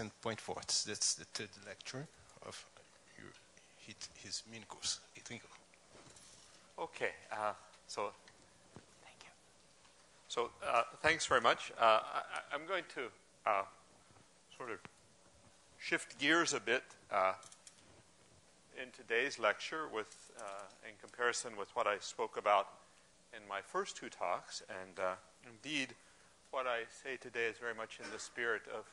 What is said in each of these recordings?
and point. That's the third lecture of your, his main course. Okay, uh, so thank you. So uh, thanks very much. Uh, I, am going to uh, sort of shift gears a bit uh, in today's lecture with, uh, in comparison with what I spoke about in my first two talks. And indeed, what I say today is very much in the spirit of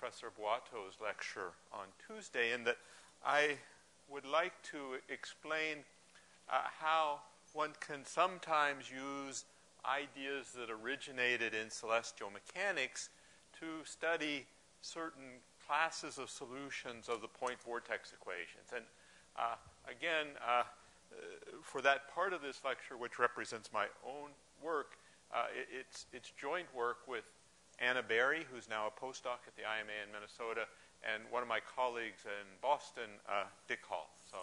Professor Boatto's lecture on Tuesday, in that I would like to explain uh, how one can sometimes use ideas that originated in celestial mechanics to study certain classes of solutions of the point vortex equations. And uh, again, uh, for that part of this lecture, which represents my own work, uh, it, it's, it's joint work with Anna Barry, who's now a postdoc at the IMA in Minnesota, and one of my colleagues in Boston, uh, Dick Hall. So,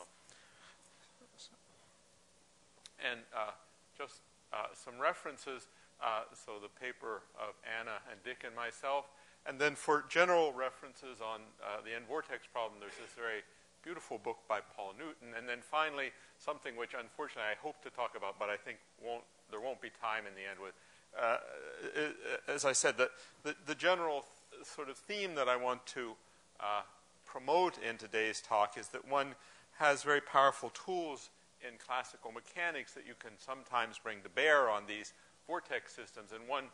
and uh, just uh, some references. Uh, so the paper of Anna and Dick and myself, and then for general references on uh, the N vortex problem, there's this very beautiful book by Paul Newton, and then finally something which unfortunately I hope to talk about, but I think won't there won't be time in the end with. Uh, as I said, the, the, the, general sort of theme that I want to uh, promote in today's talk is that one has very powerful tools in classical mechanics that you can sometimes bring to bear on these vortex systems. And one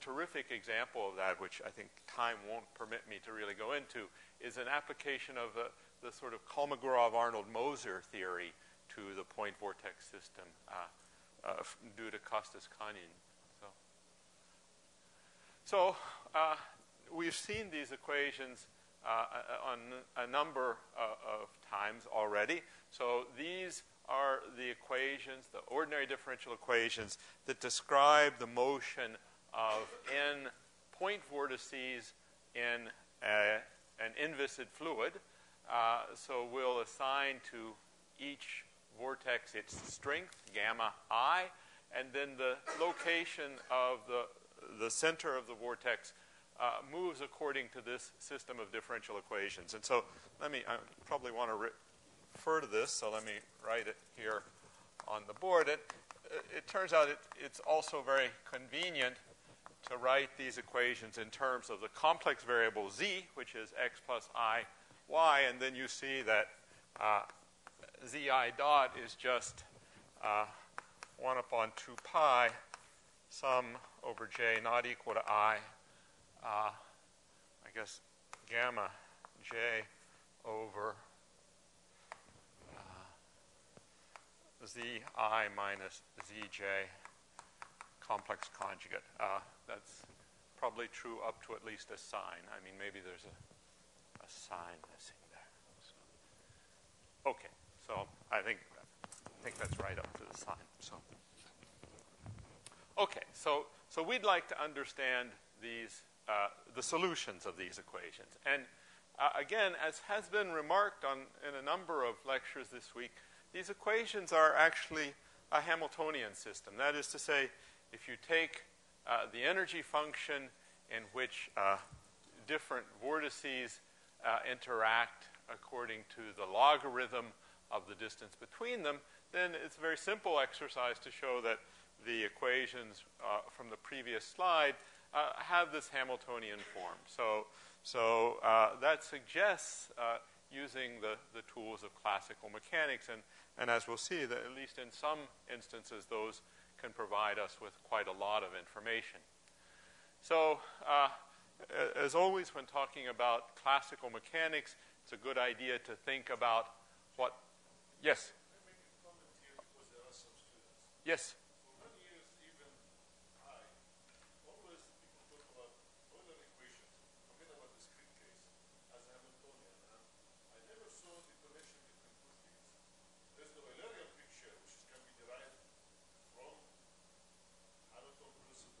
terrific example of that, which I think time won't permit me to really go into, is an application of the, sort of Kolmogorov-Arnold-Moser theory to the point vortex system. Uh, uh, due to Kostya Khanin. So, uh, we've seen these equations uh, on a number uh, of times already. So these are the equations, the ordinary differential equations, that describe the motion of n point vortices in a, an inviscid fluid. Uh, so we'll assign to each vortex its strength, gamma i, and then the location of the, the center of the vortex uh, moves according to this system of differential equations. And so let me, I probably want to re- refer to this, so let me write it here on the board. It, it turns out it, it's also very convenient to write these equations in terms of the complex variable z, which is x plus i, y, and then you see that uh, zi dot is just uh, 1 upon 2 pi sum over j not equal to i. Uh, I guess gamma j over uh, zi minus zj complex conjugate. Uh, that's probably true up to at least a sign. I mean, maybe there's a, a sign missing there. So, okay. So I think I think that's right up to the sign. So okay, so so we'd like to understand these uh, the solutions of these equations, and uh, again, as has been remarked on in a number of lectures this week, these equations are actually a Hamiltonian system. That is to say, if you take uh, the energy function in which uh, different vortices uh, interact according to the logarithm of the distance between them, then it's a very simple exercise to show that the equations uh, from the previous slide uh, have this Hamiltonian form. So, so uh, that suggests uh, using the, the tools of classical mechanics, and, and as we'll see, that at least in some instances, those can provide us with quite a lot of information. So, uh, as always, when talking about classical mechanics, it's a good idea to think about what Yes. Yes.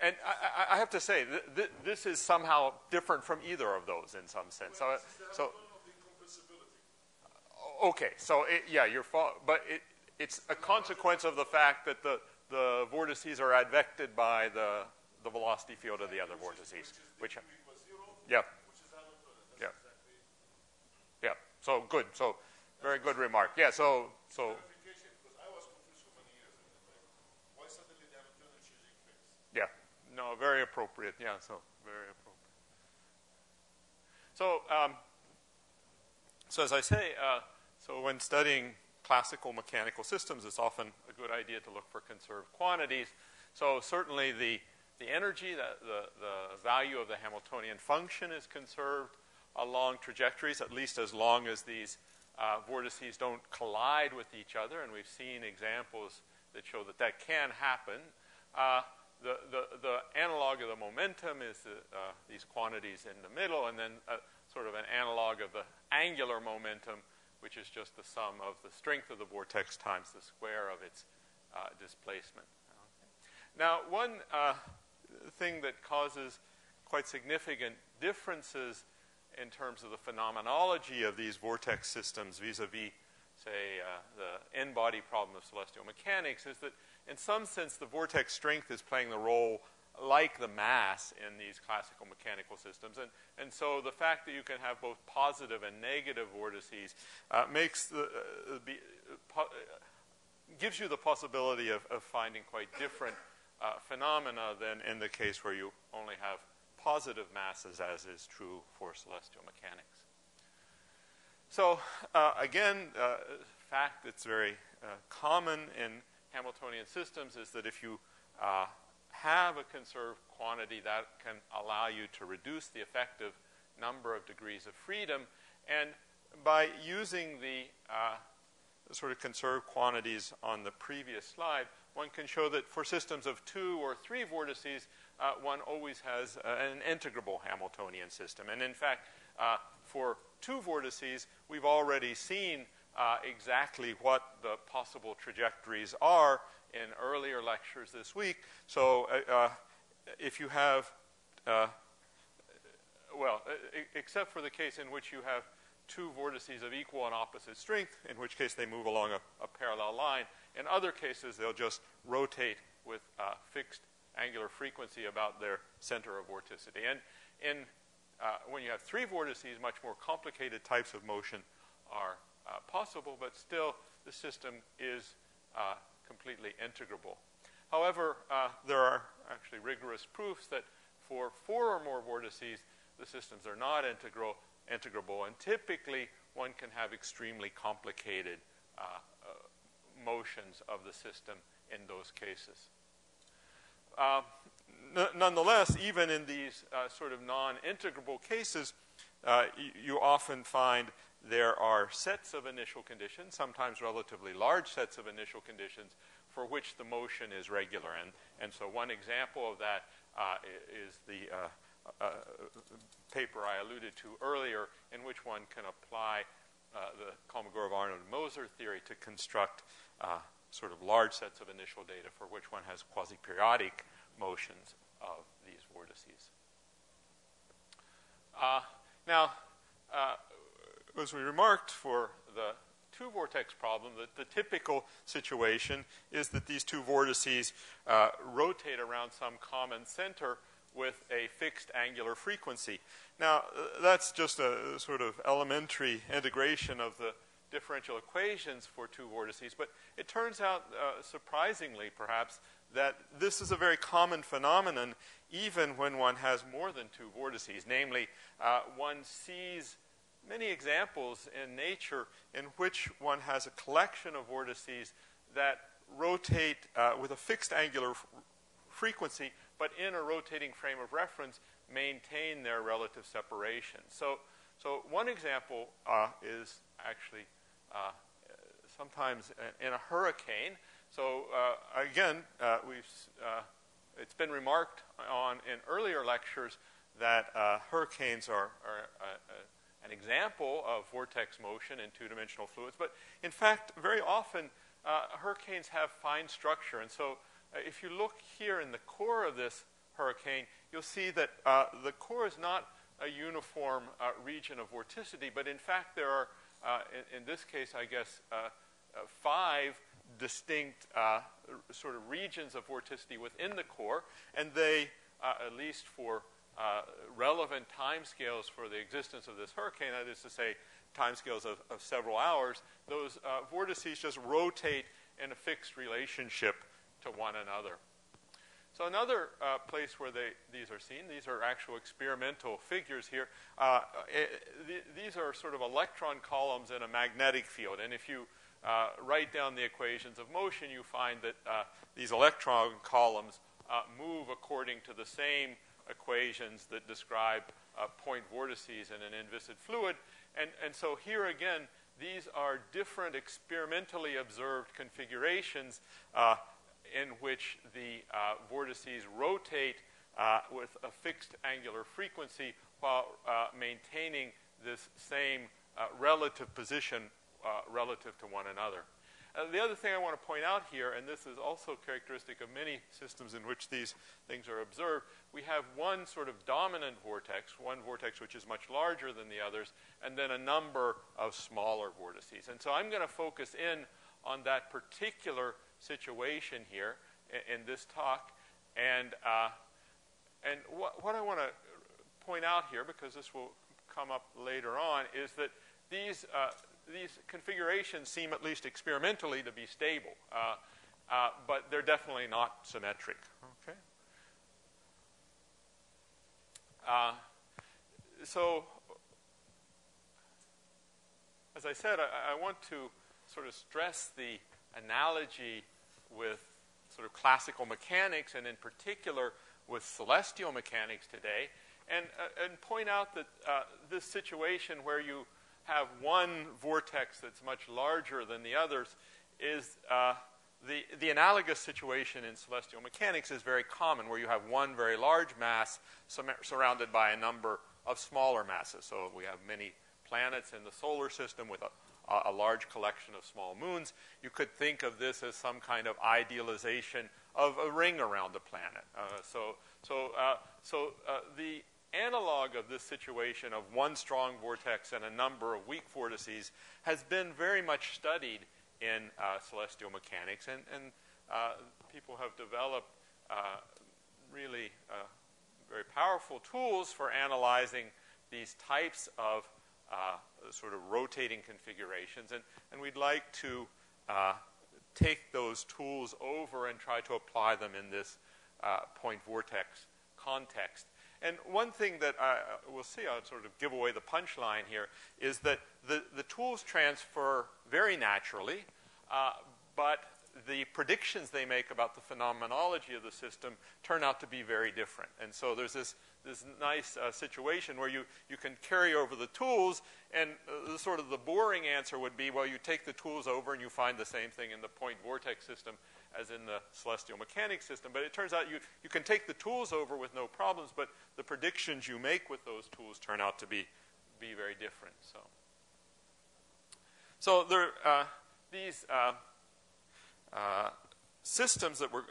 And I, I- have to say, th- th- this is somehow different from either of those in some sense. So, is the so of uh, okay, so it, yeah, you're but it, it's a consequence of the fact that the, the vortices are advected by the, the velocity field of the other vortices, which, yeah, which is Hamiltonian. That's Yeah. yeah. So good. So very good remark. Yeah. So so clarification because I was confused for many years. I mean, like, why suddenly the Hamiltonian changing things? Yeah. No, very appropriate. Yeah, so very appropriate. So, um, so as I say, uh, so when studying classical mechanical systems, it's often a good idea to look for conserved quantities. So certainly the, the energy, the, the, the value of the Hamiltonian function is conserved along trajectories, at least as long as these uh, vortices don't collide with each other. And we've seen examples that show that that can happen. Uh, the, the, the analog of the momentum is the, uh, these quantities in the middle, and then uh, sort of an analog of the angular momentum, which is just the sum of the strength of the vortex times the square of its uh, displacement. Now, one uh, thing that causes quite significant differences in terms of the phenomenology of these vortex systems vis-a-vis, say, uh, the n-body problem of celestial mechanics is that, in some sense, the vortex strength is playing the role like the mass in these classical mechanical systems. And, and so the fact that you can have both positive and negative vortices uh, makes the, uh, be, po- gives you the possibility of, of finding quite different uh, phenomena than in the case where you only have positive masses, as is true for celestial mechanics. So, uh, again, uh, fact that's very uh, common in Hamiltonian systems is that if you uh, have a conserved quantity, that can allow you to reduce the effective number of degrees of freedom. And by using the uh, sort of conserved quantities on the previous slide, one can show that for systems of two or three vortices, uh, one always has uh, an integrable Hamiltonian system. And in fact, uh, for two vortices, we've already seen uh, exactly what the possible trajectories are in earlier lectures this week. So uh, uh, if you have, uh, well, e- except for the case in which you have two vortices of equal and opposite strength, in which case they move along a, a parallel line. In other cases, they'll just rotate with uh, fixed angular frequency about their center of vorticity. And in, uh, when you have three vortices, much more complicated types of motion are uh, possible, but still the system is uh, completely integrable. However, uh, there are actually rigorous proofs that for four or more vortices, the systems are not integral, integrable, and typically one can have extremely complicated uh, uh, motions of the system in those cases. Uh, nonetheless, even in these uh, sort of non integrable cases, uh, you often find there are sets of initial conditions, sometimes relatively large sets of initial conditions, for which the motion is regular. And, and so, one example of that uh, is the uh, uh, paper I alluded to earlier, in which one can apply uh, the Kolmogorov Arnold Moser theory to construct uh, sort of large sets of initial data for which one has quasi periodic motions of these vortices. Uh, now, as we remarked for the two vortex problem, the, the typical situation is that these two vortices uh, rotate around some common center with a fixed angular frequency. Now, uh, that's just a sort of elementary integration of the differential equations for two vortices, but it turns out, uh, surprisingly perhaps, that this is a very common phenomenon even when one has more than two vortices. Namely, uh, one sees many examples in nature in which one has a collection of vortices that rotate uh, with a fixed angular f- frequency, but in a rotating frame of reference maintain their relative separation. So, so one example uh, is actually uh, sometimes in a hurricane. So uh, again, uh, we've uh, it's been remarked on in earlier lectures that hurricanes are, are an example of vortex motion in two dimensional fluids. But in fact, very often uh, hurricanes have fine structure. And so uh, if you look here in the core of this hurricane, you'll see that uh, the core is not a uniform uh, region of vorticity, but in fact, there are, uh, in, in, this case, I guess, uh, five distinct sort of regions of vorticity within the core, and they, at least for uh, relevant timescales for the existence of this hurricane, that is to say, timescales of, of several hours, those uh, vortices just rotate in a fixed relationship to one another. So another uh, place where they, these are seen, these are actual experimental figures here. Uh, eh, th- these are sort of electron columns in a magnetic field. And if you uh, write down the equations of motion, you find that uh, these electron columns uh, move according to the same equations that describe uh, point vortices in an inviscid fluid. And, and so here again, these are different experimentally observed configurations uh, in which the uh, vortices rotate uh, with a fixed angular frequency while uh, maintaining this same uh, relative position relative to one another. Uh, the other thing I want to point out here, and this is also characteristic of many systems in which these things are observed, we have one sort of dominant vortex, one vortex which is much larger than the others, and then a number of smaller vortices. And so I'm going to focus in on that particular situation here in, in this talk. And, uh, and what, what I want to point out here, because this will come up later on, is that these, uh, these configurations seem, at least experimentally, to be stable, uh, uh, but they're definitely not symmetric. Okay. Uh, so, as I said, I, I, want to sort of stress the analogy with sort of classical mechanics, and in particular with celestial mechanics today, and, uh, and point out that uh, this situation where you have one vortex that's much larger than the others is uh, the, the analogous situation in celestial mechanics is very common, where you have one very large mass surrounded by a number of smaller masses. So we have many planets in the solar system with a, a large collection of small moons. You could think of this as some kind of idealization of a ring around a planet. Uh, so, so, uh, so uh, the analog of this situation of one strong vortex and a number of weak vortices has been very much studied in uh, celestial mechanics, and, and uh, people have developed uh, really uh, very powerful tools for analyzing these types of uh, sort of rotating configurations, and, and we'd like to uh, take those tools over and try to apply them in this point vortex context. And one thing that I, we'll see, I'll sort of give away the punchline here, is that the, the tools transfer very naturally, uh, but the predictions they make about the phenomenology of the system turn out to be very different. And so there's this, this nice uh, situation where you, you can carry over the tools, and uh, the, sort of the boring answer would be well, you take the tools over and you find the same thing in the point vortex system as in the celestial mechanics system. But it turns out you, you can take the tools over with no problems, but the predictions you make with those tools turn out to be, be very different. So, so there, uh, these uh, uh, systems that we're,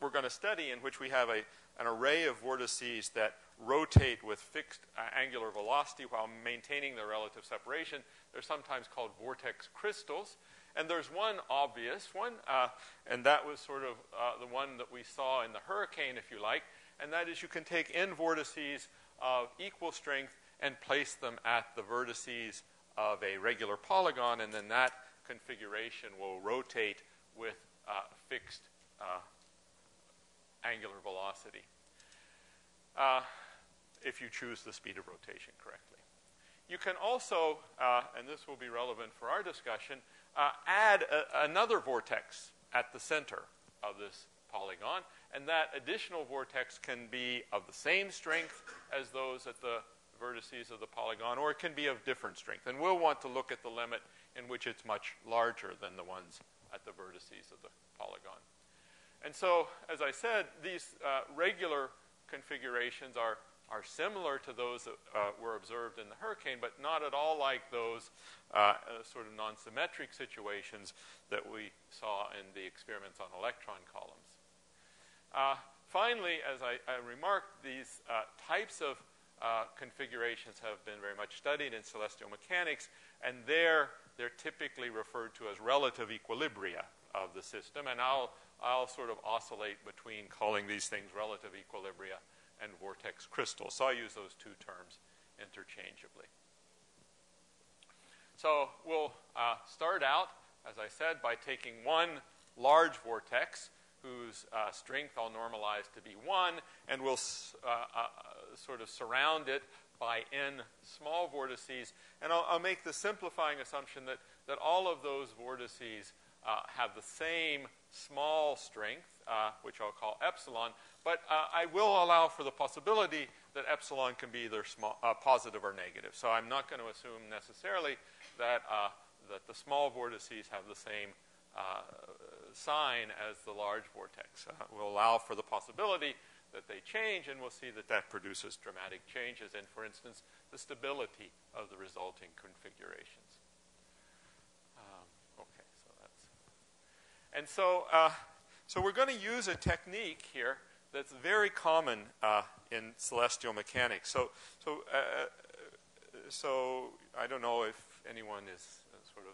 we're going to study, in which we have a, an array of vortices that rotate with fixed uh, angular velocity while maintaining their relative separation, they're sometimes called vortex crystals. And there's one obvious one, uh, and that was sort of uh, the one that we saw in the hurricane, if you like, and that is you can take n vortices of equal strength and place them at the vertices of a regular polygon, and then that configuration will rotate with uh, fixed uh, angular velocity uh, if you choose the speed of rotation correctly. You can also, uh, and this will be relevant for our discussion, uh, add a, another vortex at the center of this polygon, and that additional vortex can be of the same strength as those at the vertices of the polygon, or it can be of different strength. And we'll want to look at the limit in which it's much larger than the ones at the vertices of the polygon. and so, as I said, these uh, regular configurations are, are similar to those that uh, were observed in the hurricane, but not at all like those uh, uh, sort of non symmetric situations that we saw in the experiments on electron columns. Uh, finally, as I, I remarked, these uh, types of uh, configurations have been very much studied in celestial mechanics, and there they're typically referred to as relative equilibria of the system, and I'll, I'll sort of oscillate between calling these things relative equilibria and vortex crystals. So I use those two terms interchangeably. So we'll uh, start out, as I said, by taking one large vortex whose uh, strength I'll normalize to be 1, and we'll uh, uh, sort of surround it by n small vortices. And I'll, I'll, make the simplifying assumption that, that all of those vortices uh, have the same small strength, uh, which I'll call epsilon, but uh, I will allow for the possibility that epsilon can be either small, positive or negative. So I'm not going to assume necessarily that, that the small vortices have the same sign as the large vortex. Uh, we'll allow for the possibility that they change, and we'll see that that produces dramatic changes in, for instance, the stability of the resulting configurations. Um, okay, so that's. And so, uh, so we're going to use a technique here that's very common uh, in celestial mechanics. So, so, uh, so I don't know if anyone is sort of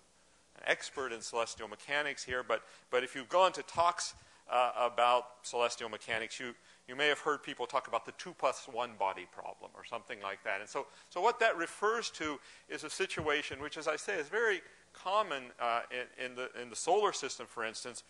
an expert in celestial mechanics here, but, but if you've gone to talks uh, about celestial mechanics, you, you may have heard people talk about the 2 plus 1 body problem or something like that. And so, so what that refers to is a situation which, as I say, is very common uh, in, in, the, in the solar system, for instance,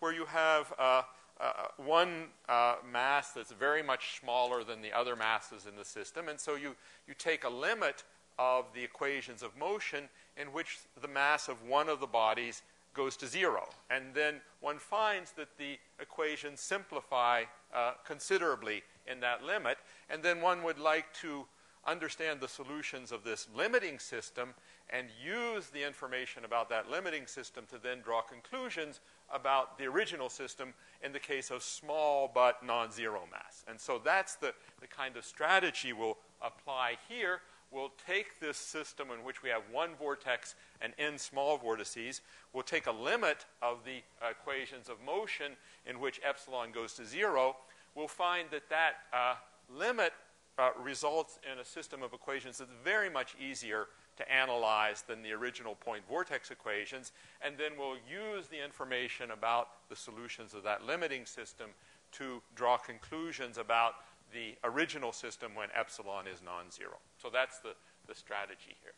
where you have uh, uh, one uh, mass that's very much smaller than the other masses in the system. And so you, you take a limit of the equations of motion in which the mass of one of the bodies goes to zero. And then one finds that the equations simplify uh, considerably in that limit. And then one would like to understand the solutions of this limiting system and use the information about that limiting system to then draw conclusions about the original system in the case of small but non zero mass. And so that's the, the kind of strategy we'll apply here we'll take this system in which we have one vortex and n small vortices, we'll take a limit of the equations of motion in which epsilon goes to zero, we'll find that that uh, limit uh, results in a system of equations that's very much easier to analyze than the original point vortex equations, and then we'll use the information about the solutions of that limiting system to draw conclusions about the original system when epsilon is non zero. So that's the, the strategy here.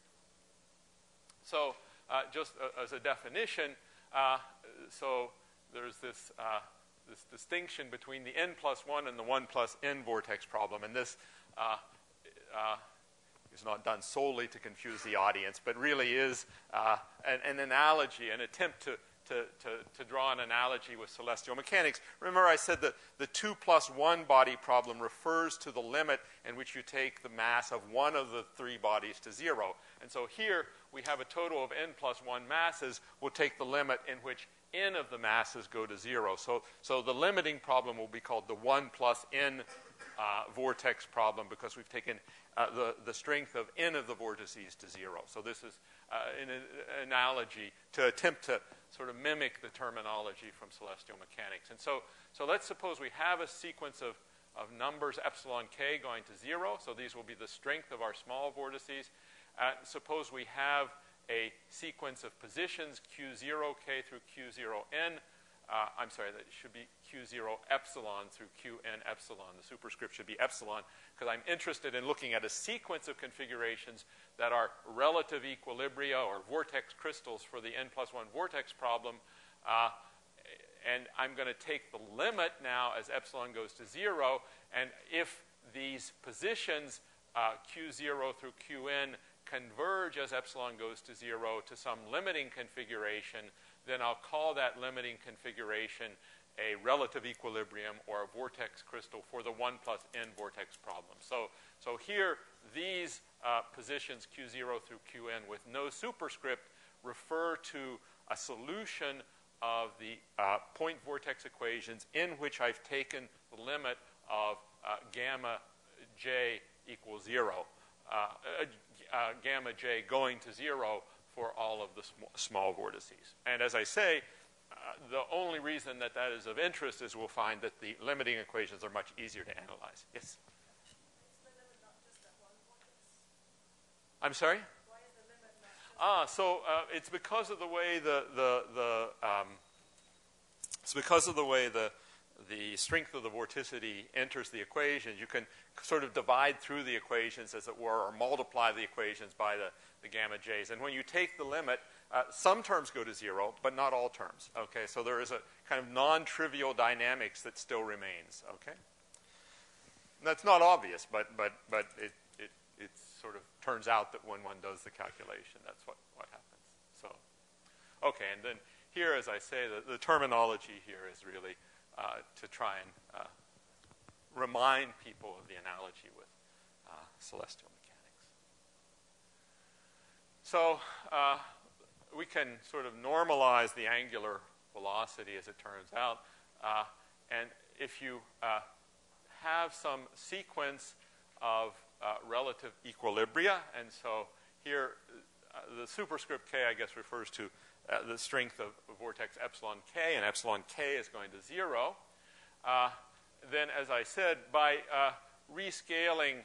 So, uh, just uh, as a definition, uh, so there's this, uh, this distinction between the n plus 1 and the 1 plus n vortex problem. And this uh, uh, is not done solely to confuse the audience, but really is an, an analogy, an attempt to, to, to, to, draw an analogy with celestial mechanics. Remember, I said that the 2 plus 1 body problem refers to the limit in which you take the mass of one of the three bodies to zero. And so here we have a total of n plus 1 masses. We'll take the limit in which n of the masses go to zero. So, so the limiting problem will be called the 1 plus n uh, vortex problem because we've taken uh, the, the strength of n of the vortices to zero. So this is uh, an, an analogy to attempt to sort of mimic the terminology from celestial mechanics. And so, so let's suppose we have a sequence of, of numbers epsilon k going to zero. So these will be the strength of our small vortices. Uh, suppose we have a sequence of positions q0k through q0n uh, I'm sorry, that should be Q0 epsilon through Qn epsilon. The superscript should be epsilon because I'm interested in looking at a sequence of configurations that are relative equilibria or vortex crystals for the n plus 1 vortex problem. Uh, and I'm going to take the limit now as epsilon goes to 0. And if these positions, uh, Q0 through Qn, converge as epsilon goes to 0 to some limiting configuration, then I'll call that limiting configuration a relative equilibrium or a vortex crystal for the 1 plus n vortex problem. So, so here, these uh, positions q0 through qn with no superscript refer to a solution of the uh, point vortex equations in which I've taken the limit of uh, gamma j equals zero, uh, uh, gamma j going to zero for all of the sm- small vortices. And as I say, uh, the only reason that that is of interest is we'll find that the limiting equations are much easier to analyze. Yes? I'm sorry? Ah, so uh, it's because of the way the the the um, it's because of the way the the strength of the vorticity enters the equation. You can sort of divide through the equations, as it were, or multiply the equations by the, the gamma j's. And when you take the limit, uh, some terms go to zero, but not all terms. Okay, so there is a kind of non-trivial dynamics that still remains. Okay, that's not obvious, but but but it it it sort of turns out that when one does the calculation, that's what what happens. So, okay, and then here, as I say, the, the terminology here is really to try and uh, remind people of the analogy with uh, celestial mechanics. So uh, we can sort of normalize the angular velocity as it turns out. Uh, and if you uh, have some sequence of uh, relative equilibria, and so here uh, the superscript k, I guess, refers to uh, the strength of vortex epsilon k, and epsilon k is going to zero. then, as I said, by rescaling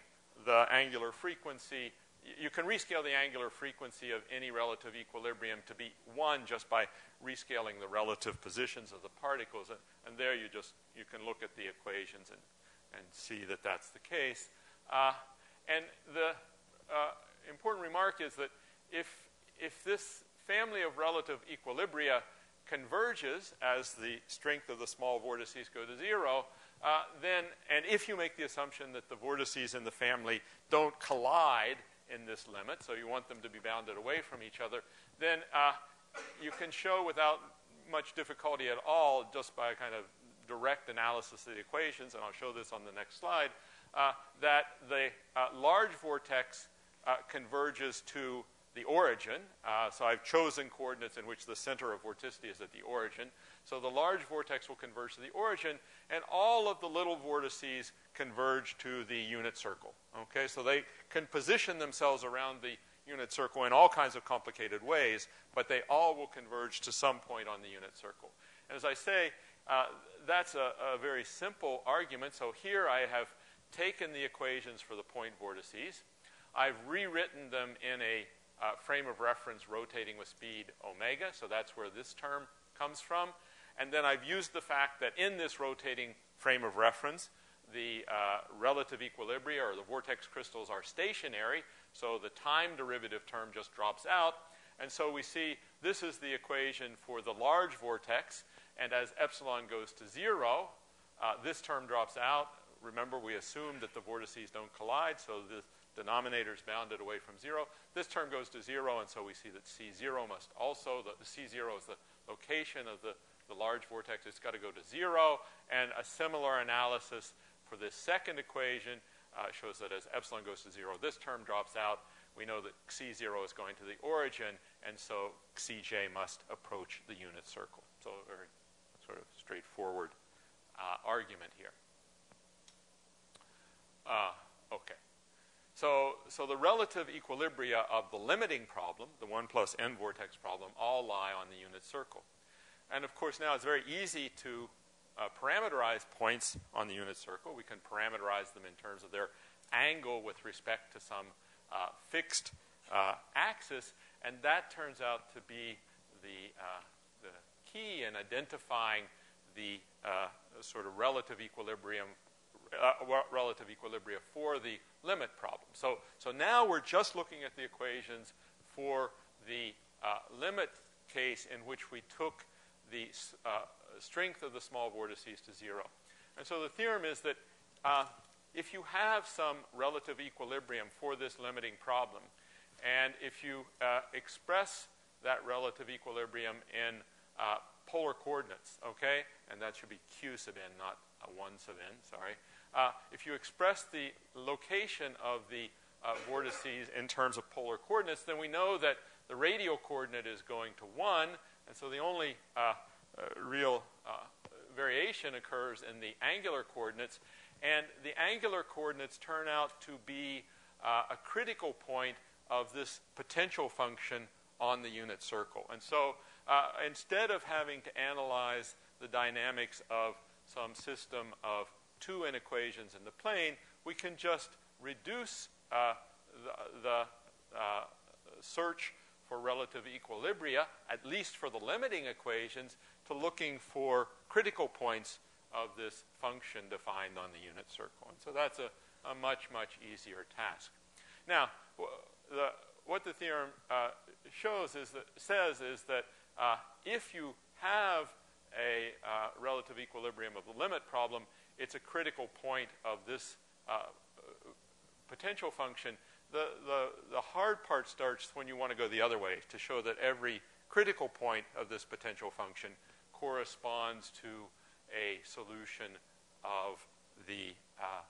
the angular frequency you can rescale the angular frequency of any relative equilibrium to be 1 just by rescaling the relative positions of the particles. And, and there you just you can look at the equations and, and see that that's the case. Uh, and the uh, important remark is that if, if this family of relative equilibria converges as the strength of the small vortices go to zero, uh, then, and if you make the assumption that the vortices in the family don't collide in this limit, so you want them to be bounded away from each other, then uh, you can show without much difficulty at all, just by a kind of direct analysis of the equations, and I'll show this on the next slide, uh, that the uh, large vortex uh, converges to the origin. Uh, so I've chosen coordinates in which the center of vorticity is at the origin. So the large vortex will converge to the origin, and all of the little vortices converge to the unit circle. Okay, so they can position themselves around the unit circle in all kinds of complicated ways, but they all will converge to some point on the unit circle. And as I say, uh, that's a, a, very simple argument. So here I have taken the equations for the point vortices. I've rewritten them in a uh, frame of reference rotating with speed omega, so that's where this term comes from. And then I've used the fact that in this rotating frame of reference, the uh, relative equilibria or the vortex crystals are stationary, so the time derivative term just drops out. And so we see this is the equation for the large vortex, and as epsilon goes to zero, uh, this term drops out. Remember, we assume that the vortices don't collide, so the denominator is bounded away from zero. This term goes to zero, and so we see that C0 must also, the, the C0 is the location of the, the large vortex, it's got to go to zero, and a similar analysis for this second equation uh, shows that as epsilon goes to zero, this term drops out. We know that C0 is going to the origin, and so Cj must approach the unit circle. So a very sort of straightforward uh, argument here. Uh, okay. So, so the relative equilibria of the limiting problem, the 1 plus n vortex problem, all lie on the unit circle. And of course, now it's very easy to uh, parameterize points on the unit circle. We can parameterize them in terms of their angle with respect to some uh, fixed uh, axis, and that turns out to be the, uh, the key in identifying the uh, sort of relative equilibrium. Uh, relative equilibria for the limit problem. So, so now we're just looking at the equations for the limit case in which we took the strength of the small vortices to zero. And so the theorem is that uh, if you have some relative equilibrium for this limiting problem, and if you uh, express that relative equilibrium in uh, polar coordinates, okay, and that should be q sub n, not 1 sub n, sorry. Uh, if you express the location of the uh, vortices in terms of polar coordinates, then we know that the radial coordinate is going to 1, and so the only uh, real uh, variation occurs in the angular coordinates, and the angular coordinates turn out to be uh, a critical point of this potential function on the unit circle. And so uh, instead of having to analyze the dynamics of some system of two inequations in the plane, we can just reduce uh, the, the uh, search for relative equilibria, at least for the limiting equations, to looking for critical points of this function defined on the unit circle. And so that's a, a much, much easier task. Now, the, what the theorem uh, shows is that, says is that uh, if you have a uh, relative equilibrium of the limit problem, it's a critical point of this uh, potential function. The, the, the hard part starts when you want to go the other way to show that every critical point of this potential function corresponds to a solution of the, uh,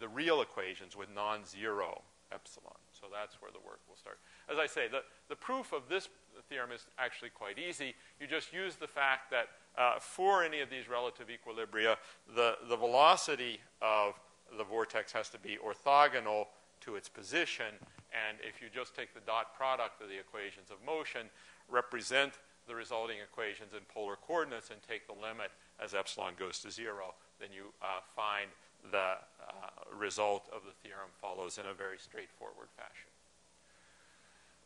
the real equations with non zero epsilon. So that's where the work will start. As I say, the, the proof of this theorem is actually quite easy. You just use the fact that uh, for any of these relative equilibria, the, the velocity of the vortex has to be orthogonal to its position. And if you just take the dot product of the equations of motion, represent the resulting equations in polar coordinates, and take the limit as epsilon goes to zero, then you uh, find the uh, result of the theorem follows in a very straightforward fashion.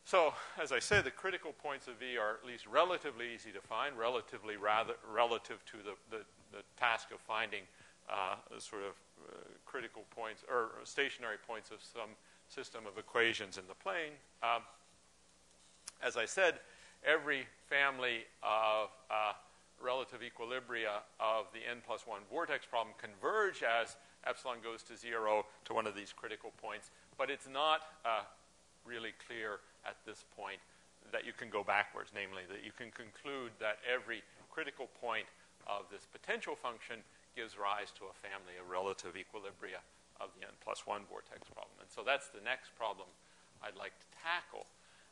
So, as I said, the critical points of V are at least relatively easy to find, relatively rather, relative to the, the, the task of finding uh, sort of uh, critical points or stationary points of some system of equations in the plane. Um, as I said, every family of uh, relative equilibria of the n plus 1 vortex problem converge as epsilon goes to zero to one of these critical points, but it's not uh, really clear at this point that you can go backwards, namely, that you can conclude that every critical point of this potential function gives rise to a family of relative equilibria of the n plus 1 vortex problem. And so that's the next problem I'd like to tackle.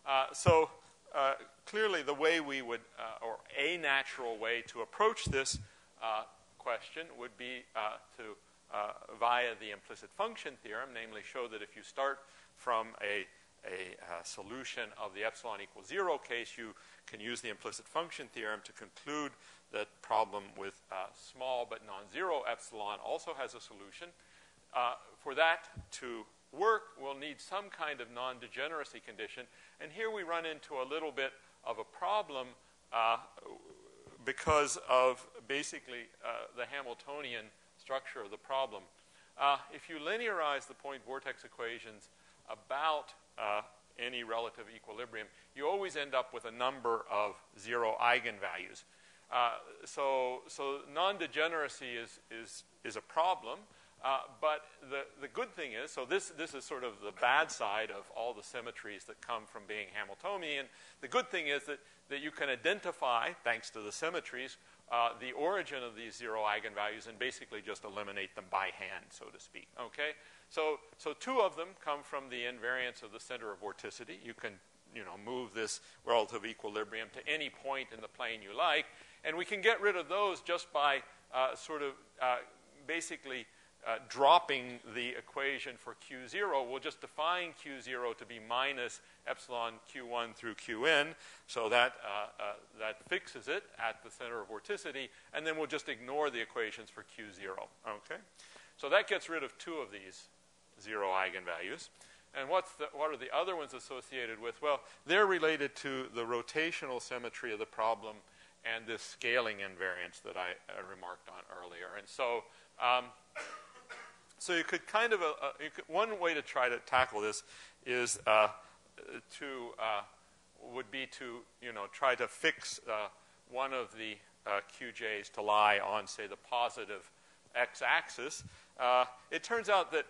Uh, so uh, clearly, the way we would, uh, or a natural way to approach this uh, question would be uh, to, uh, via the implicit function theorem, namely show that if you start from a a uh, solution of the epsilon equals zero case, you can use the implicit function theorem to conclude that problem with uh, small but non-zero epsilon also has a solution. Uh, for that to work, we'll need some kind of non-degeneracy condition. And here we run into a little bit of a problem uh, because of basically uh, the Hamiltonian structure of the problem. Uh, if you linearize the point vortex equations about uh, any relative equilibrium, you always end up with a number of zero eigenvalues. Uh, so, so non-degeneracy is, is, is a problem. Uh, but the, the good thing is, so this, this is sort of the bad side of all the symmetries that come from being Hamiltonian. The good thing is that, that you can identify, thanks to the symmetries, uh, the origin of these zero eigenvalues and basically just eliminate them by hand, so to speak. Okay? So, so two of them come from the invariance of the center of vorticity. You can you know, move this relative equilibrium to any point in the plane you like. And we can get rid of those just by uh, sort of uh, basically uh, dropping the equation for Q0. We'll just define Q0 to be minus epsilon Q1 through Qn. So that, uh, uh, that fixes it at the center of vorticity. And then we'll just ignore the equations for Q0. Okay? So that gets rid of two of these zero eigenvalues. And what's the, what are the other ones associated with? Well, they're related to the rotational symmetry of the problem and this scaling invariance that I uh, remarked on earlier. And so, um, so you could kind of, uh, uh could, one way to try to tackle this is uh, to, uh, would be to, you know, try to fix uh, one of the QJs to lie on, say, the positive x-axis. it turns out that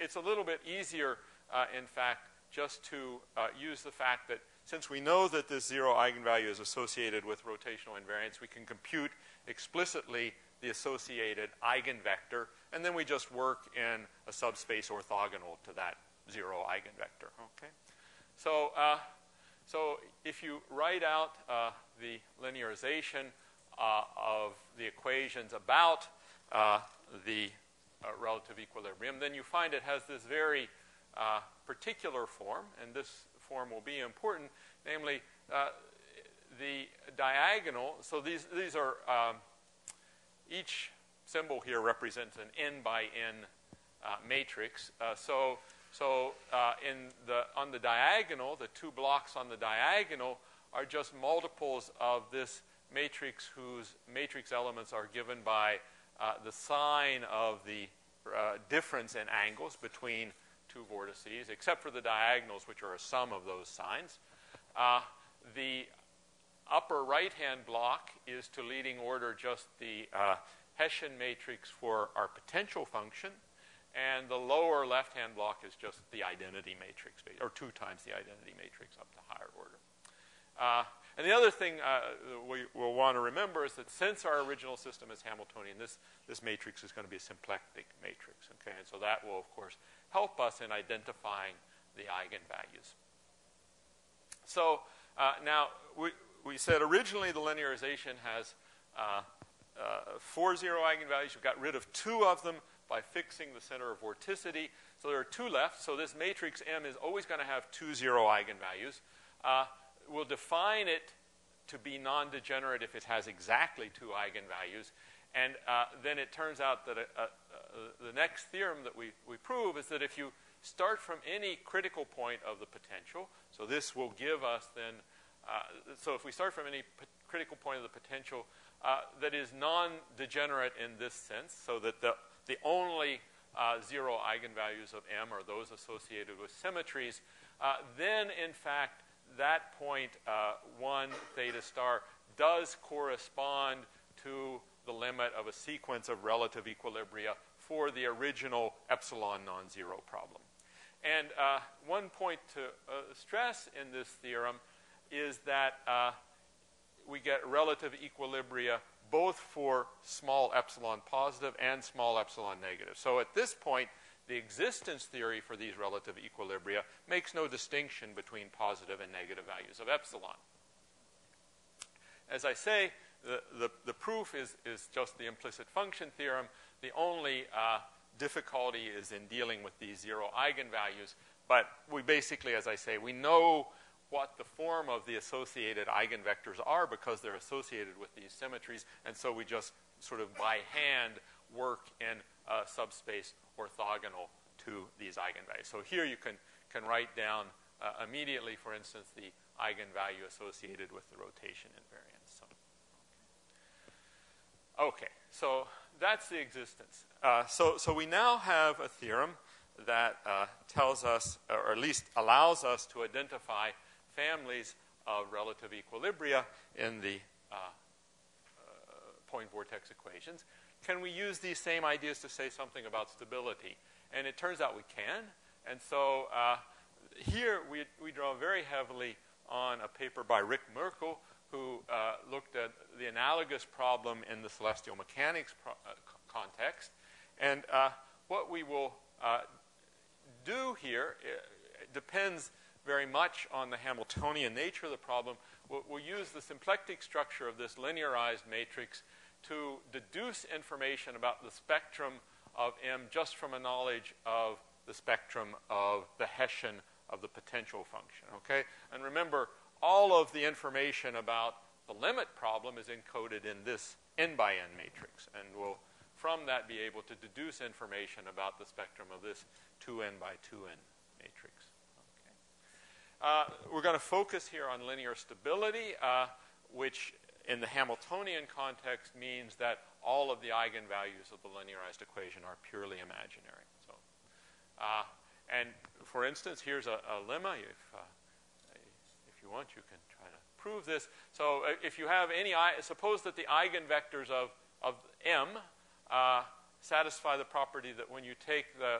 it's a little bit easier, uh, in fact, just to uh, use the fact that since we know that this zero eigenvalue is associated with rotational invariance, we can compute explicitly the associated eigenvector, and then we just work in a subspace orthogonal to that zero eigenvector. Okay, so uh, so if you write out uh, the linearization uh, of the equations about uh, the uh, relative equilibrium, then you find it has this very uh, particular form, and this form will be important, namely the diagonal. So these, these are, um, each symbol here represents an n by n matrix. So so uh, in the, on the diagonal, the two blocks on the diagonal are just multiples of this matrix whose matrix elements are given by uh, the sign of the uh, difference in angles between two vortices, except for the diagonals, which are a sum of those signs. Uh, the upper right hand block is to leading order just the uh, Hessian matrix for our potential function. And the lower left hand block is just the identity matrix, or two times the identity matrix up to higher order. Uh, and the other thing uh, we will want to remember is that since our original system is Hamiltonian, this, this matrix is going to be a symplectic matrix. Okay? And so that will, of course, help us in identifying the eigenvalues. So uh, now, we, we said originally the linearization has uh, uh, four zero eigenvalues. We got rid of two of them by fixing the center of vorticity. So there are two left. So this matrix M is always going to have two zero eigenvalues. Uh, we'll define it to be non-degenerate if it has exactly two eigenvalues. And uh, then it turns out that uh, uh, the next theorem that we, we prove is that if you start from any critical point of the potential, so this will give us then, uh, so if we start from any critical point of the potential uh, that is non-degenerate in this sense, so that the, the only uh, zero eigenvalues of M are those associated with symmetries, then in fact that point, uh, 1 theta star, does correspond to the limit of a sequence of relative equilibria for the original epsilon non zero problem. And uh, one point to uh, stress in this theorem is that uh, we get relative equilibria both for small epsilon positive and small epsilon negative. So at this point, the existence theory for these relative equilibria makes no distinction between positive and negative values of epsilon. As I say, the, the, the proof is, is just the implicit function theorem. The only uh, difficulty is in dealing with these zero eigenvalues. But we basically, as I say, we know what the form of the associated eigenvectors are because they're associated with these symmetries. And so we just sort of by hand work in a subspace orthogonal to these eigenvalues. So here you can, can write down uh, immediately, for instance, the eigenvalue associated with the rotation invariance. So, okay, so that's the existence. Uh, so, so we now have a theorem that uh, tells us, or at least allows us to identify families of relative equilibria in the uh, uh, point vortex equations. Can we use these same ideas to say something about stability? And it turns out we can. And so uh, here we, we draw very heavily on a paper by Rick Moeckel, who uh, looked at the analogous problem in the celestial mechanics uh, context. And uh, what we will uh, do here depends very much on the Hamiltonian nature of the problem. We'll, we'll use the symplectic structure of this linearized matrix to deduce information about the spectrum of M just from a knowledge of the spectrum of the Hessian of the potential function. Okay? And remember, all of the information about the limit problem is encoded in this n by n matrix. And we'll, from that, be able to deduce information about the spectrum of this 2n by 2n matrix. Uh, we're going to focus here on linear stability, uh, which in the Hamiltonian context means that all of the eigenvalues of the linearized equation are purely imaginary. So, uh, and for instance, here's a, a lemma. If, uh, if you want, you can try to prove this. So uh, if you have any, suppose that the eigenvectors of, of M uh, satisfy the property that when you take the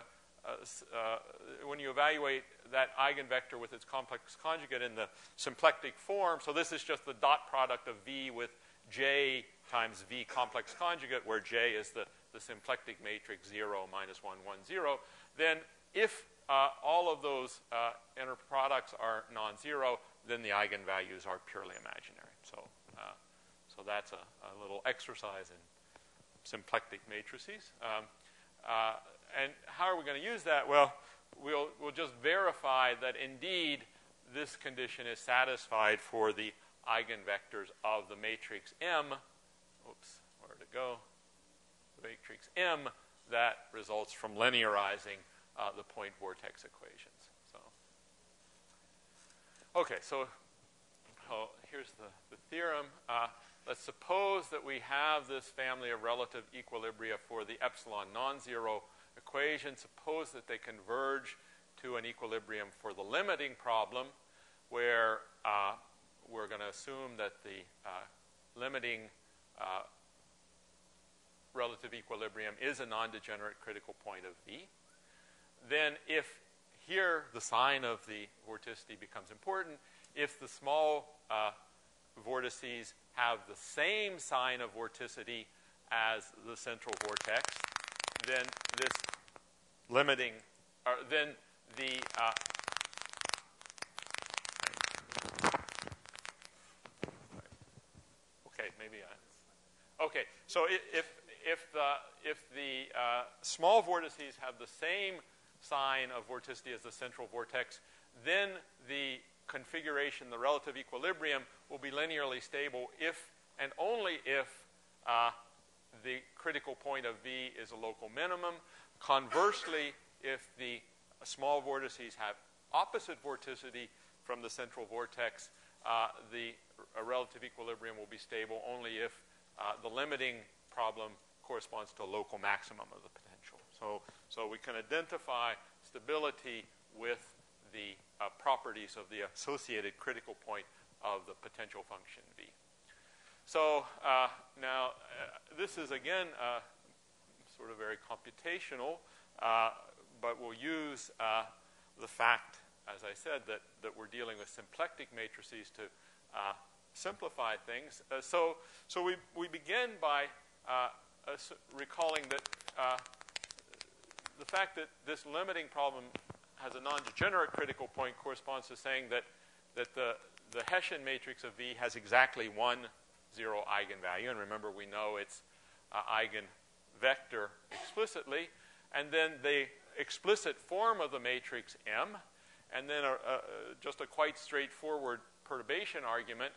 when you evaluate that eigenvector with its complex conjugate in the symplectic form, so this is just the dot product of V with J times V complex conjugate, where J is the, the symplectic matrix 0, minus 1, 1, 0, then if uh, all of those uh, inner products are non zero, then the eigenvalues are purely imaginary. So so that's a, a little exercise in symplectic matrices. Um, uh, and how are we going to use that? Well, we'll, we'll just verify that indeed this condition is satisfied for the eigenvectors of the matrix M. Oops, where to go? The matrix M that results from linearizing uh, the point vortex equations. So, okay, so oh, here's the, the theorem. Uh, let's suppose that we have this family of relative equilibria for the epsilon non-zero equation. Suppose that they converge to an equilibrium for the limiting problem, where uh, we're going to assume that the uh, limiting uh, relative equilibrium is a non-degenerate critical point of V. Then if here the sign of the vorticity becomes important, if the small uh, vortices have the same sign of vorticity as the central vortex, then this limiting, or then the uh, okay, maybe I. Okay, so if if the if the uh, small vortices have the same sign of vorticity as the central vortex, then the configuration, the relative equilibrium, will be linearly stable if and only if uh, the critical point of V is a local minimum. Conversely, if the small vortices have opposite vorticity from the central vortex, uh, the relative equilibrium will be stable only if uh, the limiting problem corresponds to a local maximum of the potential. So, so we can identify stability with the uh, properties of the associated critical point of the potential function V. So uh, now uh, this is again uh, sort of very computational, uh, but we'll use uh, the fact, as I said, that, that we're dealing with symplectic matrices to simplify things. so so we, we begin by recalling that the fact that this limiting problem has a non-degenerate critical point corresponds to saying that, that the, the Hessian matrix of V has exactly one zero eigenvalue. And remember, we know its uh, eigenvector explicitly. And then the explicit form of the matrix M, and then a, a, just a quite straightforward perturbation argument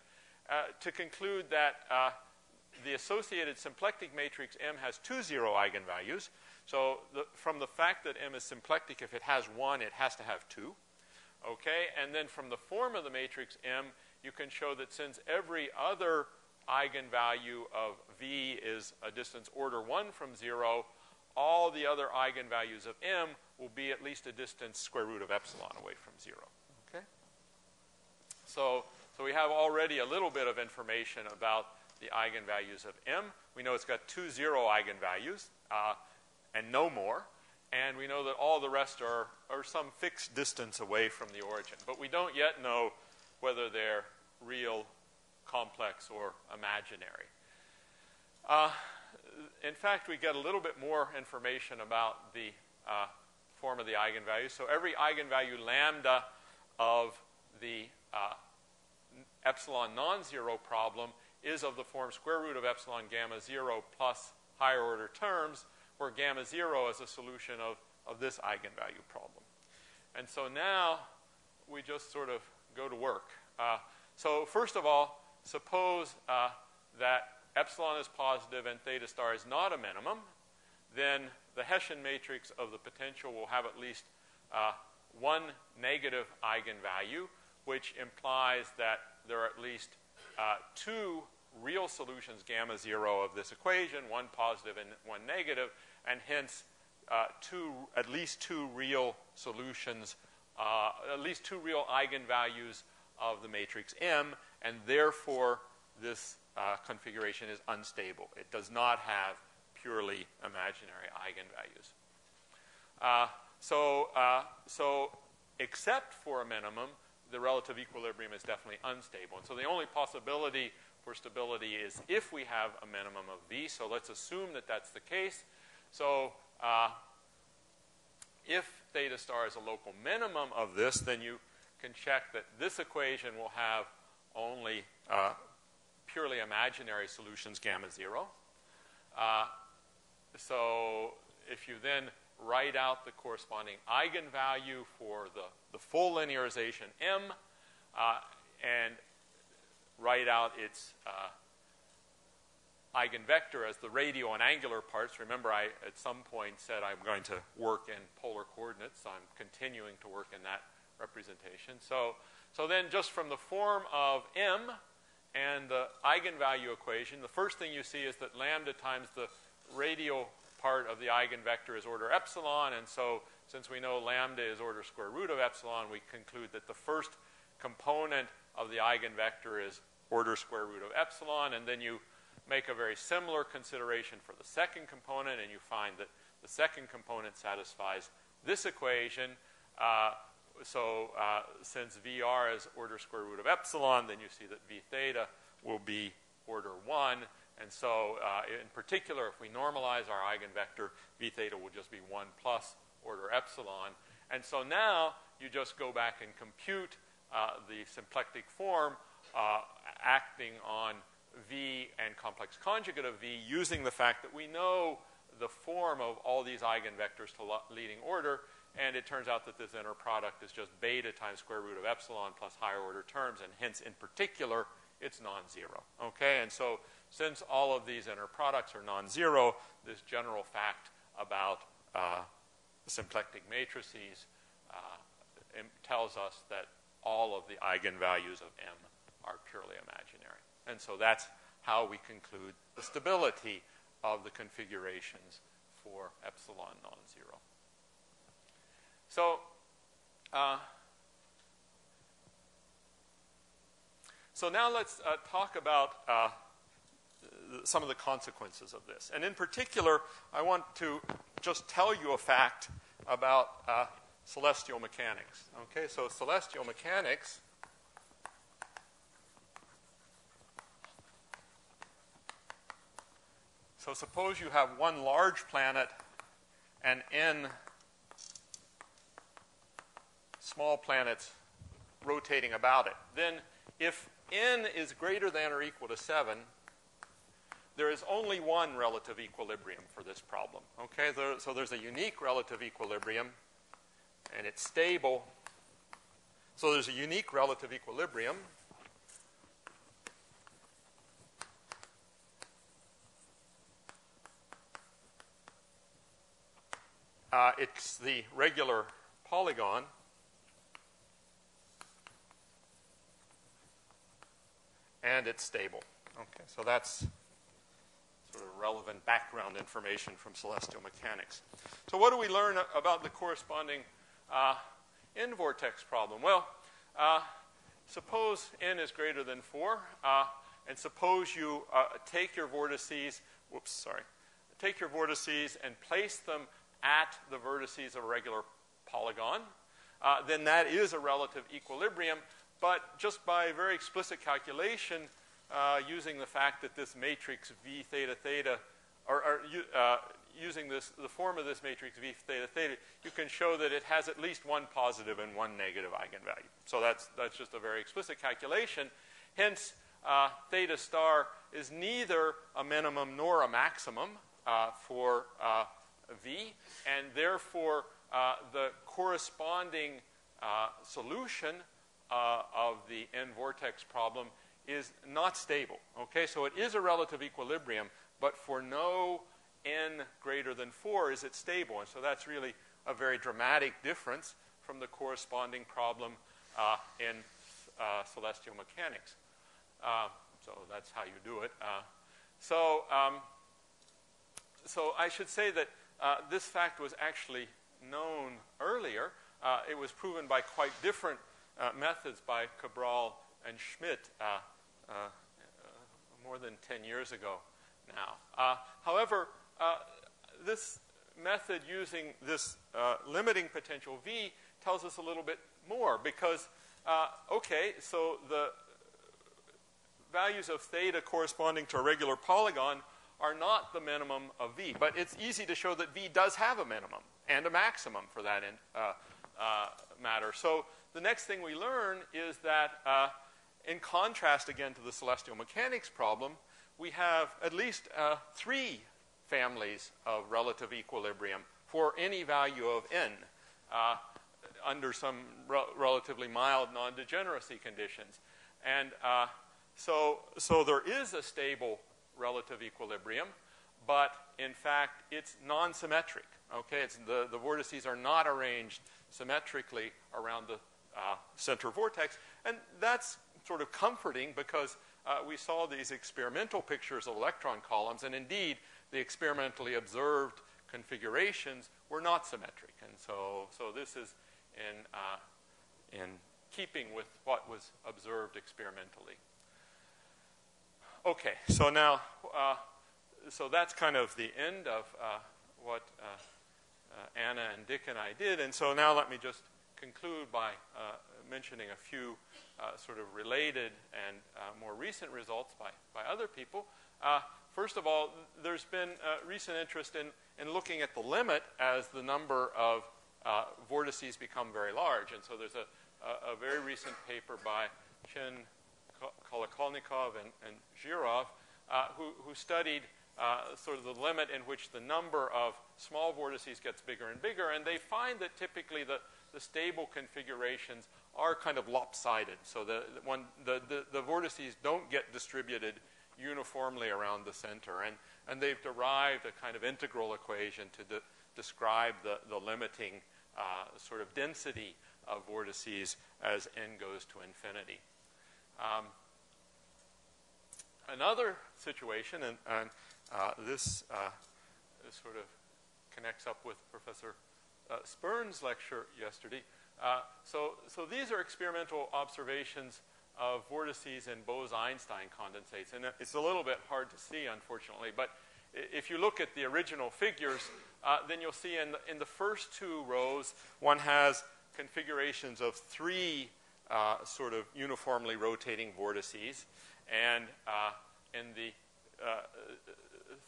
uh, to conclude that uh, the associated symplectic matrix M has two zero eigenvalues. So the, from the fact that M is symplectic, if it has one, it has to have two. Okay? And then from the form of the matrix M, you can show that since every other eigenvalue of V is a distance order 1 from 0, all the other eigenvalues of M will be at least a distance square root of epsilon away from 0. Okay? So, so we have already a little bit of information about the eigenvalues of M. We know it's got two zero eigenvalues. Uh, and no more. And we know that all the rest are, are some fixed distance away from the origin. But we don't yet know whether they're real, complex, or imaginary. Uh, in fact, we get a little bit more information about the uh, form of the eigenvalue. So every eigenvalue lambda of the uh, epsilon non-zero problem is of the form square root of epsilon gamma 0 plus higher order terms where gamma 0 is a solution of, of this eigenvalue problem. And so now we just sort of go to work. Uh, so, first of all, suppose uh, that epsilon is positive and theta star is not a minimum, then the Hessian matrix of the potential will have at least uh, one negative eigenvalue, which implies that there are at least uh, two real solutions gamma 0 of this equation, one positive and one negative, and hence uh, two, at least two real solutions, uh, at least two real eigenvalues of the matrix M, and therefore this uh, configuration is unstable. It does not have purely imaginary eigenvalues. Uh, so, uh, so, except for a minimum, the relative equilibrium is definitely unstable. And so the only possibility for stability is if we have a minimum of V. So let's assume that that's the case. So uh, if theta star is a local minimum of this, then you can check that this equation will have only uh, purely imaginary solutions gamma 0. Uh, so if you then write out the corresponding eigenvalue for the, the full linearization M uh, and write out its uh, eigenvector as the radial and angular parts. Remember, I at some point said I'm going to work in polar coordinates, so I'm continuing to work in that representation. So, so then, just from the form of m and the eigenvalue equation, the first thing you see is that lambda times the radial part of the eigenvector is order epsilon, and so since we know lambda is order square root of epsilon, we conclude that the first component of the eigenvector is order square root of epsilon, and then you make a very similar consideration for the second component, and you find that the second component satisfies this equation. Uh, so uh, since VR is order square root of epsilon, then you see that V theta will be order 1. And so uh, in particular, if we normalize our eigenvector, V theta will just be 1 plus order epsilon. And so now you just go back and compute uh, the symplectic form uh, acting on V and complex conjugate of V using the fact that we know the form of all these eigenvectors to leading order, and it turns out that this inner product is just beta times square root of epsilon plus higher order terms, and hence, in particular, it's non-zero. Okay, and so since all of these inner products are non-zero, this general fact about uh, symplectic matrices uh, tells us that all of the eigenvalues of M are purely imaginary. And so that's how we conclude the stability of the configurations for epsilon non-zero. So, uh, so now let's uh, talk about uh, some of the consequences of this. And in particular, I want to just tell you a fact about uh, celestial mechanics. Okay, so celestial mechanics So suppose you have one large planet and n small planets rotating about it. Then, if n is greater than or equal to 7, there is only one relative equilibrium for this problem. Okay, there, so there's a unique relative equilibrium, and it's stable. So there's a unique relative equilibrium Uh, it's the regular polygon. And it's stable. Okay, so that's sort of relevant background information from celestial mechanics. So, what do we learn about the corresponding uh, n vortex problem? Well, uh, suppose n is greater than 4, uh, and suppose you uh, take your vortices, whoops, sorry, take your vortices and place them at the vertices of a regular polygon, uh, then that is a relative equilibrium. But just by very explicit calculation, uh, using the fact that this matrix V theta theta, or, or uh, using this, the form of this matrix V theta theta, you can show that it has at least one positive and one negative eigenvalue. So that's, that's just a very explicit calculation. Hence, uh, theta star is neither a minimum nor a maximum uh, for uh, V, and therefore uh, the corresponding solution uh, of the n vortex problem is not stable. Okay, so it is a relative equilibrium, but for no n greater than 4 is it stable. And so that's really a very dramatic difference from the corresponding problem uh, in uh, celestial mechanics. Uh, so that's how you do it. so, um, so I should say that uh, this fact was actually known earlier. Uh, it was proven by quite different uh, methods by Cabral and Schmidt uh, uh, more than 10 years ago now. however, this method using this limiting potential V tells us a little bit more because, okay, so the values of theta corresponding to a regular polygon are not the minimum of V. But it's easy to show that V does have a minimum and a maximum for that in, uh, uh, matter. So the next thing we learn is that uh, in contrast, again, to the celestial mechanics problem, we have at least uh, three families of relative equilibrium for any value of n uh, under some re- relatively mild non degeneracy conditions. And uh, so, so there is a stable relative equilibrium, but in fact, it's non symmetric. Okay, it's the, the vortices are not arranged symmetrically around the uh, center vortex, and that's sort of comforting because uh, we saw these experimental pictures of electron columns, and indeed, the experimentally observed configurations were not symmetric. And so, so this is in, uh, in keeping with what was observed experimentally. Okay, so now, uh, so that's kind of the end of uh, what uh, uh, Anna and Dick and I did. And so now let me just conclude by uh, mentioning a few sort of related and more recent results by, by other people. First of all, there's been uh, recent interest in, in looking at the limit as the number of uh, vortices become very large. And so there's a, a, a very recent paper by Chen Kolokolnikov and, and Zhirov uh, who, who, studied uh, sort of the limit in which the number of small vortices gets bigger and bigger. And they find that typically the, the stable configurations are kind of lopsided. So the, when the, the, the vortices don't get distributed uniformly around the center. And, and they've derived a kind of integral equation to de- describe the, the limiting uh, sort of density of vortices as n goes to infinity. Um, another situation, and, and uh, this uh, sort of connects up with Professor uh, Spirn's lecture yesterday. So, so these are experimental observations of vortices in Bose-Einstein condensates. And it's a little bit hard to see, unfortunately, but if you look at the original figures, uh, then you'll see in the, in the first two rows, one has configurations of three uh, sort of uniformly rotating vortices. And uh, in the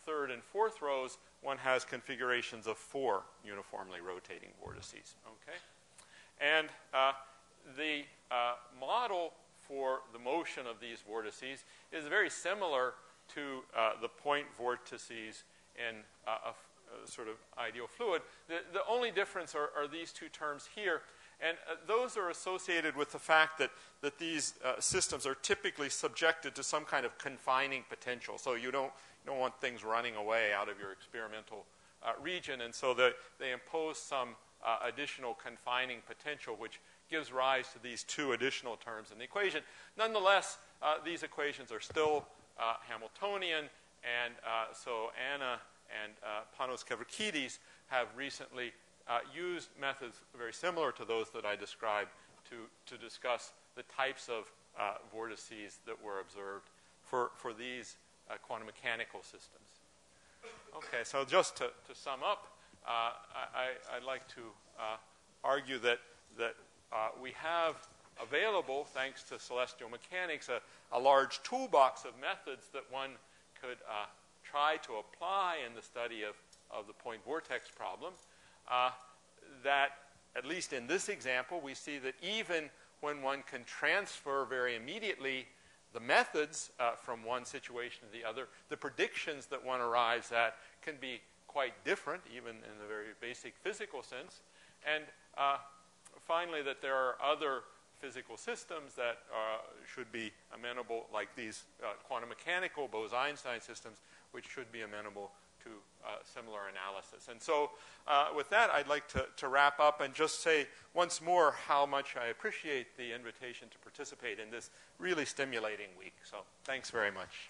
third and fourth rows, one has configurations of four uniformly rotating vortices. Okay? And uh, the uh, model for the motion of these vortices is very similar to uh, the point vortices in uh, a, a, sort of ideal fluid. The, the only difference are, are, these two terms here. And uh, those are associated with the fact that, that these uh, systems are typically subjected to some kind of confining potential. So you don't, you don't want things running away out of your experimental uh, region. And so the, they impose some uh, additional confining potential, which gives rise to these two additional terms in the equation. Nonetheless, uh, these equations are still uh, Hamiltonian, and uh, so Anna and uh, Panos Kevrekidis have recently used methods very similar to those that I described to, to discuss the types of vortices that were observed for, for these quantum mechanical systems. Okay, so just to, to sum up, I, would like to argue that, that uh, we have available, thanks to celestial mechanics, a, a, large toolbox of methods that one could uh, try to apply in the study of, of the point vortex problem. Uh, that, at least in this example, we see that even when one can transfer very immediately the methods uh, from one situation to the other, the predictions that one arrives at can be quite different, even in the very basic physical sense. And uh, finally, that there are other physical systems that uh, should be amenable, like these uh, quantum mechanical Bose-Einstein systems, which should be amenable similar analysis. And so, uh, with that, I'd like to, to wrap up and just say once more how much I appreciate the invitation to participate in this really stimulating week. So, thanks very much.